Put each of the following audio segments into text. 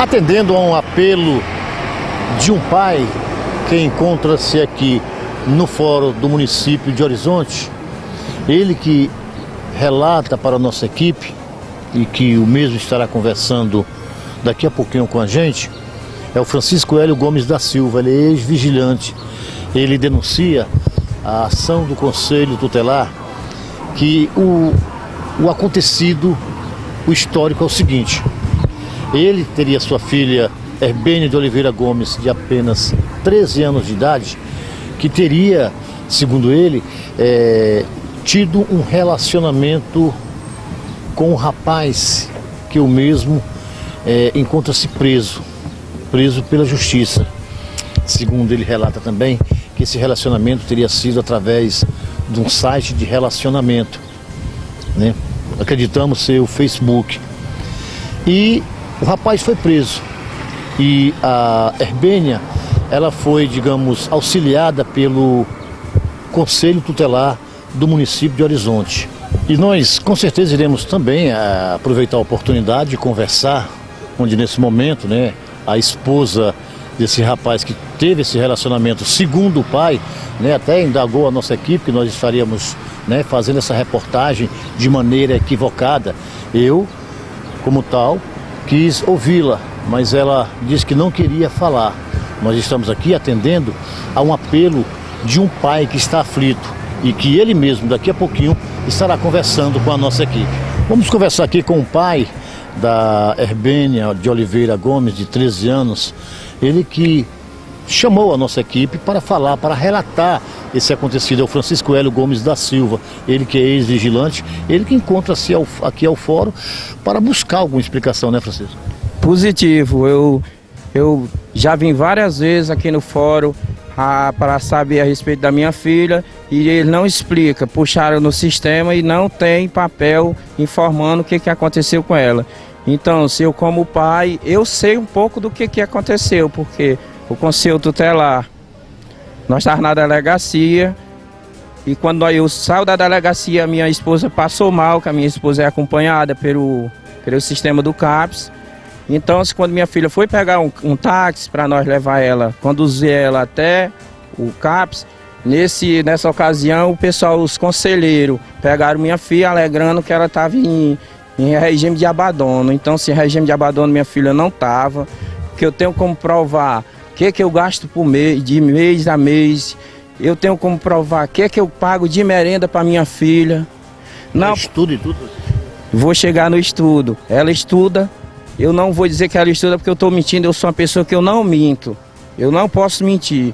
Atendendo a um apelo de um pai que encontra-se aqui no fórum do município de Horizonte, ele que relata para a nossa equipe e que o mesmo estará conversando daqui a pouquinho com a gente, é o Francisco Hélio Gomes da Silva, ele é ex-vigilante. Ele denuncia a ação do Conselho Tutelar que o, o acontecido, o histórico é o seguinte, ele teria sua filha Herbênia de Oliveira Gomes, de apenas 13 anos de idade, que teria, segundo ele, é, tido um relacionamento com um rapaz que o mesmo é, encontra-se preso, preso pela justiça. Segundo ele relata também que esse relacionamento teria sido através de um site de relacionamento, né? Acreditamos ser o Facebook. E o rapaz foi preso e a Herbênia, ela foi, digamos, auxiliada pelo Conselho Tutelar do município de Horizonte. E nós, com certeza, iremos também eh, aproveitar a oportunidade de conversar, onde nesse momento, né, a esposa desse rapaz que teve esse relacionamento, segundo o pai, né, até indagou a nossa equipe que nós estaríamos né, fazendo essa reportagem de maneira equivocada. Eu, como tal, quis ouvi-la, mas ela disse que não queria falar. Nós estamos aqui atendendo a um apelo de um pai que está aflito e que ele mesmo, daqui a pouquinho, estará conversando com a nossa equipe. Vamos conversar aqui com o pai da Herbênia de Oliveira Gomes, de 13 anos, ele que chamou a nossa equipe para falar, para relatar esse acontecido. É o Francisco Hélio Gomes da Silva, ele que é ex-vigilante, ele que encontra-se aqui ao fórum para buscar alguma explicação, né, Francisco? Positivo. Eu, eu já vim várias vezes aqui no fórum a, para saber a respeito da minha filha e ele não explica. Puxaram no sistema e não tem papel informando o que, que aconteceu com ela. Então, se eu como pai, eu sei um pouco do que, que aconteceu, porque o conselho tutelar, nós estávamos na delegacia, e quando eu saio da delegacia, minha esposa passou mal, que a minha esposa é acompanhada pelo, pelo sistema do CAPS. Então, quando minha filha foi pegar um, um táxi para nós levar ela, conduzir ela até o CAPS, nesse, nessa ocasião o pessoal, os conselheiros, pegaram minha filha alegrando que ela estava em, em regime de abandono. Então, se regime de abandono minha filha não estava, que eu tenho como provar que, que eu gasto por mês, de mês a mês. Eu tenho como provar o que, que eu pago de merenda para minha filha. Não, estudo e tudo? Vou chegar no estudo. Ela estuda. Eu não vou dizer que ela estuda porque eu estou mentindo. Eu sou uma pessoa que eu não minto. Eu não posso mentir.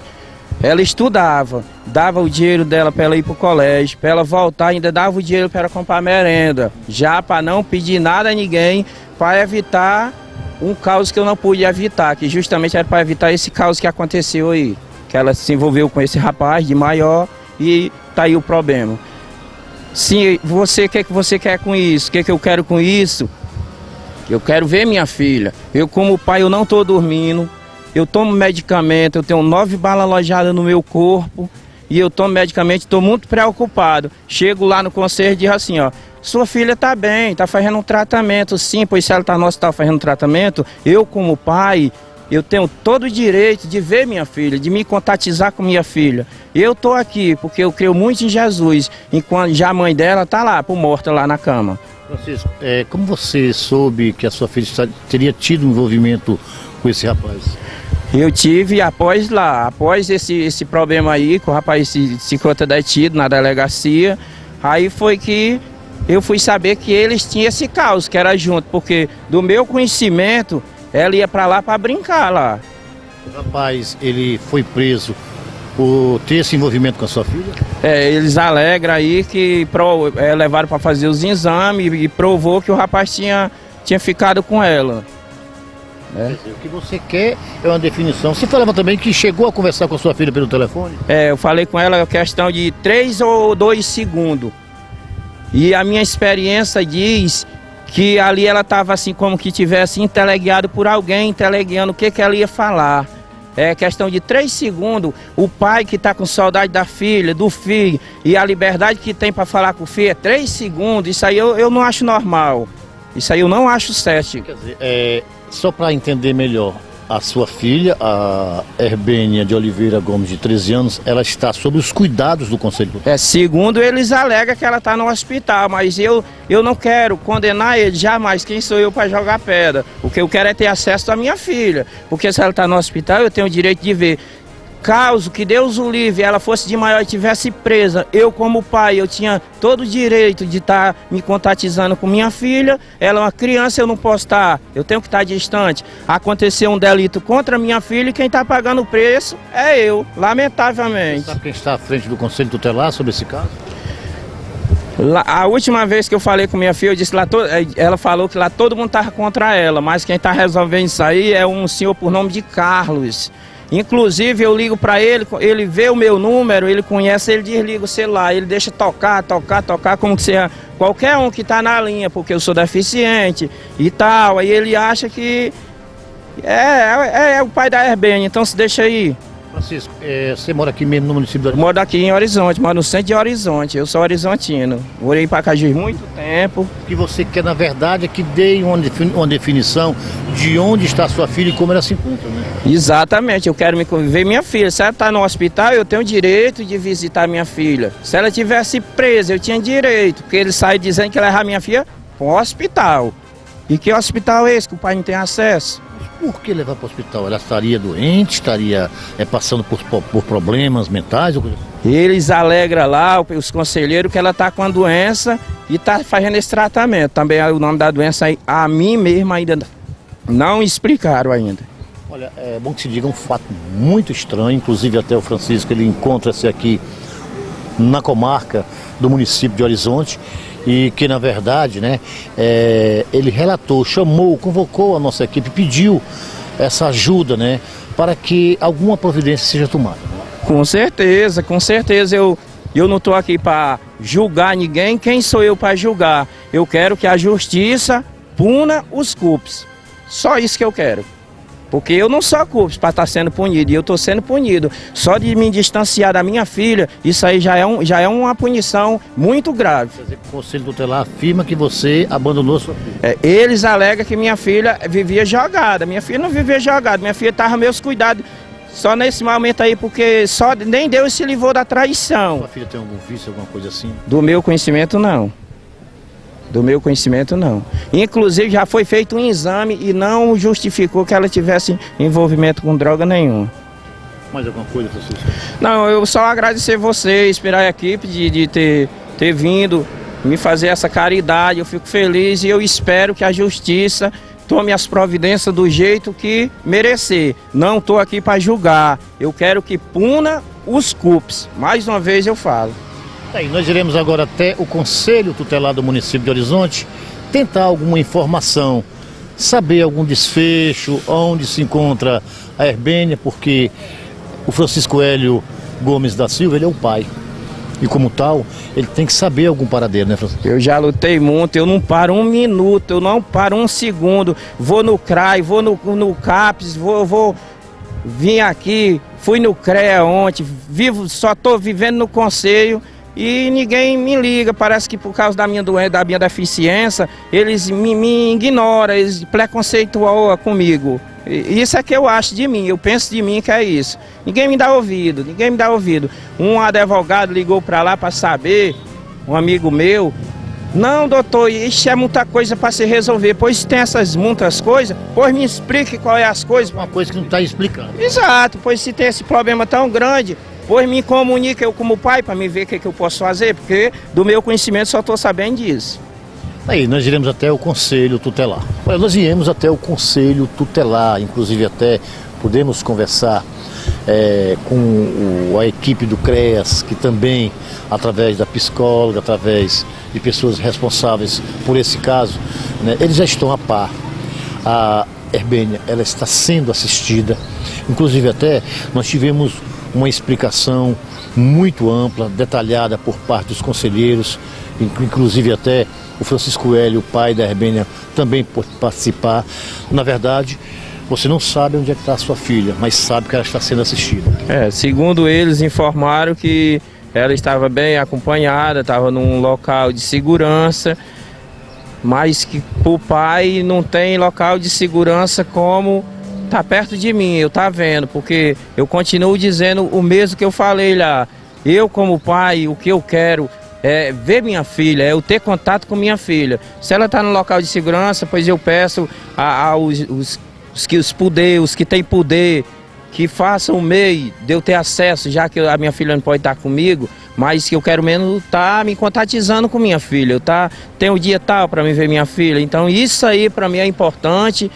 Ela estudava, dava o dinheiro dela para ela ir para o colégio, para ela voltar, ainda dava o dinheiro para ela comprar merenda, já para não pedir nada a ninguém, para evitar um caos que eu não pude evitar, que justamente era para evitar esse caos que aconteceu aí. Que ela se envolveu com esse rapaz de maior e tá aí o problema. Sim, você, o que, é que você quer com isso? O que, é que eu quero com isso? Eu quero ver minha filha. Eu, como pai, eu não estou dormindo. Eu tomo medicamento, eu tenho nove balas alojadas no meu corpo. E eu tomo medicamento, estou muito preocupado. Chego lá no conselho e digo assim, ó, sua filha está bem, está fazendo um tratamento, sim, pois se ela está no hospital fazendo um tratamento, eu como pai, eu tenho todo o direito de ver minha filha, de me contatizar com minha filha. Eu estou aqui porque eu creio muito em Jesus, enquanto já a mãe dela está lá, por morta lá na cama. Francisco, é, como você soube que a sua filha teria tido envolvimento com esse rapaz? Eu tive após lá, após esse, esse problema aí, que o rapaz se, se detido na delegacia, aí foi que eu fui saber que eles tinham esse caos, que era junto, porque do meu conhecimento, ela ia para lá para brincar lá. O rapaz, ele foi preso por ter esse envolvimento com a sua filha? É, eles alegram aí que pro, é, levaram para fazer os exames e provou que o rapaz tinha, tinha ficado com ela. É. Dizer, o que você quer é uma definição. Você falava também que chegou a conversar com a sua filha pelo telefone? É, eu falei com ela a questão de 3 ou 2 segundos. E a minha experiência diz que ali ela estava assim como que tivesse inteleguiado por alguém, inteleguiando o que, que ela ia falar. É questão de três segundos, o pai que está com saudade da filha, do filho, e a liberdade que tem para falar com o filho é três segundos. Isso aí eu, eu não acho normal. Isso aí eu não acho certo. Quer dizer, é, só para entender melhor, a sua filha, a Herbênia de Oliveira Gomes, de 13 anos, ela está sob os cuidados do Conselho. É, segundo eles alegam que ela está no hospital, mas eu, eu não quero condenar ele jamais. Quem sou eu para jogar pedra? O que eu quero é ter acesso à minha filha. Porque se ela está no hospital, eu tenho o direito de ver caso que Deus o livre, ela fosse de maior e tivesse presa, eu como pai, eu tinha todo o direito de estar tá me contatizando com minha filha, ela é uma criança, eu não posso estar, tá, eu tenho que estar tá distante. Aconteceu um delito contra minha filha e quem está pagando o preço é eu, lamentavelmente. Você sabe quem está à frente do Conselho Tutelar sobre esse caso? Lá, a última vez que eu falei com minha filha, eu disse lá, to, eh, ela falou que lá todo mundo estava contra ela, mas quem está resolvendo isso aí é um senhor por nome de Carlos. Inclusive eu ligo para ele, ele vê o meu número, ele conhece, ele desliga o celular, ele deixa tocar, tocar, tocar, como que seja qualquer um que está na linha, porque eu sou deficiente e tal. Aí ele acha que é, é, é o pai da Airbnb, então se deixa aí. Francisco, é, você mora aqui mesmo no município de Horizonte? Moro aqui em Horizonte, moro no centro de Horizonte. Eu sou horizontino. Morei para Cajuí muito tempo. O que você quer, na verdade, é que dê uma, definição de onde está a sua filha e como ela se encontra, né? Exatamente, eu quero me conviver minha filha. Se ela está no hospital, eu tenho direito de visitar minha filha. Se ela tivesse presa, eu tinha direito, porque ele sai dizendo que levar minha filha para o hospital. E que hospital é esse que o pai não tem acesso? Por que levar para o hospital? Ela estaria doente, estaria é, passando por, por problemas mentais? Assim? Eles alegram lá, os conselheiros, que ela está com a doença e está fazendo esse tratamento. Também o nome da doença a mim mesmo ainda não explicaram ainda. Olha, é bom que se diga um fato muito estranho, inclusive até o Francisco ele encontra-se aqui na comarca do município de Horizonte e que na verdade, né, é, ele relatou, chamou, convocou a nossa equipe, pediu essa ajuda, né, para que alguma providência seja tomada. Com certeza, com certeza eu eu não estou aqui para julgar ninguém. Quem sou eu para julgar? Eu quero que a justiça puna os culpes. Só isso que eu quero. Porque eu não sou culpa para estar tá sendo punido, e eu estou sendo punido. Só de me distanciar da minha filha, isso aí já é, um, já é uma punição muito grave. Quer dizer, o Conselho Tutelar afirma que você abandonou sua filha. É, eles alegam que minha filha vivia jogada. Minha filha não vivia jogada, minha filha estava meus cuidados. Só nesse momento aí, porque só nem Deus se livrou da traição. Sua filha tem algum vício, alguma coisa assim? Do meu conhecimento, não. Do meu conhecimento, não. Inclusive, já foi feito um exame e não justificou que ela tivesse envolvimento com droga nenhuma. Mais alguma coisa, Francisco? Não, eu só agradecer você, esperar a equipe de, de ter, ter vindo me fazer essa caridade. Eu fico feliz e eu espero que a justiça tome as providências do jeito que merecer. Não estou aqui para julgar. Eu quero que puna os culpes. Mais uma vez eu falo. Tá aí, nós iremos agora até o Conselho Tutelar do município de Horizonte tentar alguma informação, saber algum desfecho, onde se encontra a Herbênia, porque o Francisco Hélio Gomes da Silva, ele é o pai. E como tal, ele tem que saber algum paradeiro, né, Francisco? Eu já lutei muito, eu não paro um minuto, eu não paro um segundo. Vou no CRAI, vou no, no CAPES, vou, vou vim aqui, fui no CREA ontem, vivo, só estou vivendo no conselho e ninguém me liga. Parece que por causa da minha doença, da minha deficiência, eles me, me ignoram, eles preconceituam comigo. Isso é que eu acho de mim, eu penso de mim que é isso. Ninguém me dá ouvido, ninguém me dá ouvido. Um advogado ligou para lá para saber, um amigo meu, não, doutor, isso é muita coisa para se resolver. Pois tem essas muitas coisas, pois me explique qual é as coisas. Uma coisa que não está explicando. Exato, pois se tem esse problema tão grande, Pois me comunica eu como pai para me ver o que, que eu posso fazer, porque do meu conhecimento só estou sabendo disso. Aí, nós iremos até o Conselho Tutelar. Olha, nós iremos até o Conselho Tutelar, inclusive até podemos conversar é, com o, a equipe do CREAS, que também, através da psicóloga, através de pessoas responsáveis por esse caso, né, eles já estão a par. A Herbênia, ela está sendo assistida, inclusive até nós tivemos uma explicação muito ampla, detalhada por parte dos conselheiros, inclusive até o Francisco Hélio, o pai da Herbênia, também pode participar. Na verdade, você não sabe onde é está a sua filha, mas sabe que ela está sendo assistida. É, segundo eles informaram que ela estava bem acompanhada, estava num local de segurança, mas que o pai não tem local de segurança como tá perto de mim, eu tá vendo, porque eu continuo dizendo o mesmo que eu falei lá. Eu como pai, o que eu quero é ver minha filha, é eu ter contato com minha filha. Se ela está no local de segurança, pois eu peço aos os, os que os poder, os que têm poder, que façam o meio de eu ter acesso, já que a minha filha não pode estar comigo, mas que eu quero menos estar tá me contatizando com minha filha. Eu tá, tenho o dia tal para me ver minha filha. Então isso aí para mim é importante.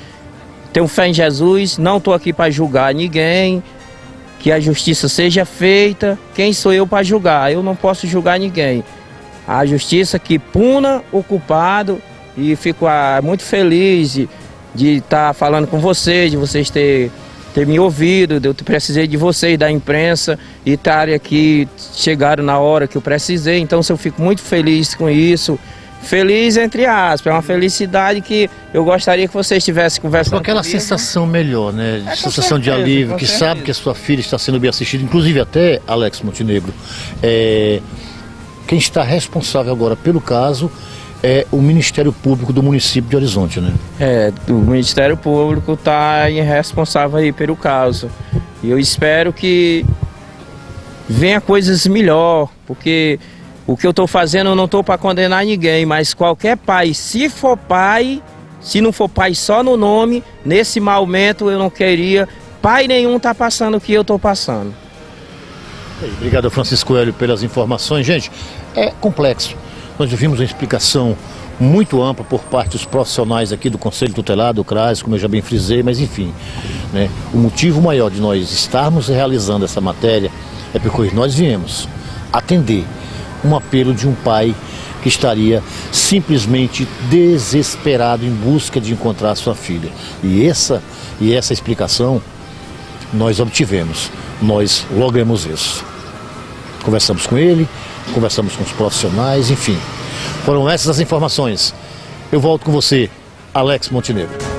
Tenho fé em Jesus, não estou aqui para julgar ninguém, que a justiça seja feita. Quem sou eu para julgar? Eu não posso julgar ninguém. A justiça que puna o culpado e fico ah, muito feliz de estar tá falando com vocês, de vocês ter, ter me ouvido, eu precisei de vocês, da imprensa, e estarem aqui, chegaram na hora que eu precisei, então eu fico muito feliz com isso. Feliz entre aspas, é uma felicidade que eu gostaria que você estivesse conversando. Com aquela comigo. sensação melhor, né? É, sensação certeza, de alívio, que certeza. sabe que a sua filha está sendo bem assistida, inclusive até Alex Montenegro. É, quem está responsável agora pelo caso é o Ministério Público do município de Horizonte, né? É, o Ministério Público está responsável aí pelo caso. E eu espero que venha coisas melhor, porque o que eu estou fazendo eu não estou para condenar ninguém, mas qualquer pai, se for pai, se não for pai só no nome, nesse momento eu não queria pai nenhum tá passando o que eu estou passando. Obrigado, Francisco Hélio, pelas informações. Gente, é complexo. Nós vimos uma explicação muito ampla por parte dos profissionais aqui do Conselho Tutelado, do CRAS, como eu já bem frisei, mas enfim. Né, o motivo maior de nós estarmos realizando essa matéria é porque nós viemos atender um apelo de um pai que estaria simplesmente desesperado em busca de encontrar sua filha. E essa, e essa explicação nós obtivemos, nós logramos isso. Conversamos com ele, conversamos com os profissionais, enfim. Foram essas as informações. Eu volto com você, Alex Montenegro.